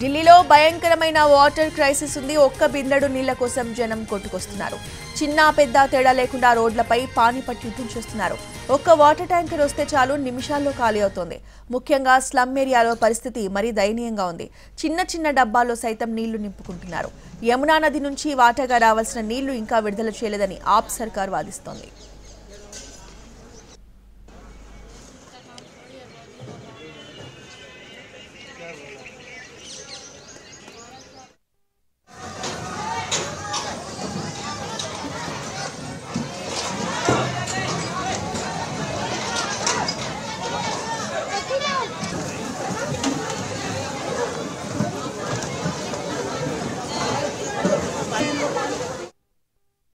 ఢిల్లీలో భయంకరమైన water crisis ఉంది. ఒక్క బిందెడు నీళ్ళ కోసం జనం కొట్టుకొస్తున్నారు. చిన్న పెద్ద తేడా లేకుండా రోడ్లపై పాని యుద్ధం చేస్తున్నారు. ఒక్క వాటర్ ట్యాంకర్ వస్తే చాలు నిమిషాల్లో ఖాళీ అవుతోంది. ముఖ్యంగా స్లమ్ ఏరియాలో పరిస్థితి మరీ దయనీయంగా ఉంది. చిన్న చిన్న డబ్బాల్లో సైతం నీళ్ళు నింపుకుంటున్నారు. యమునా నది నుంచి వాటాగా రావాల్సిన నీళ్ళు ఇంకా విడుదల చేయలేదని ఆప్ సర్కార్ వాదిస్తోంది.